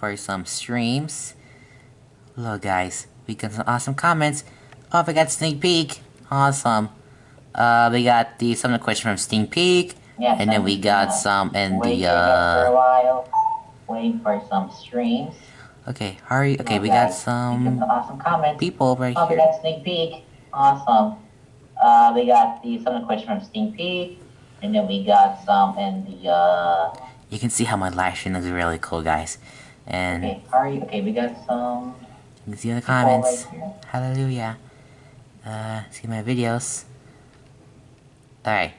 for some streams. Look, guys, we got some awesome comments. Oh, we got sneak peek. Awesome. Uh, we got the some of the questions from sneak peek, Yeah, and then we got uh, some in the for a uh. while, waiting for some streams. Okay, hurry. Okay, Look, we got guys, we got some some awesome comments. people right Oh, we got sneak peek. Awesome. Uh, we got the some of the questions from sneak peek, and then we got some in the uh. You can see how my live stream looks really cool, guys. And Okay, hurry. Okay, we got some. you can see in the comments. Right. Hallelujah. Uh, see my videos. Alright.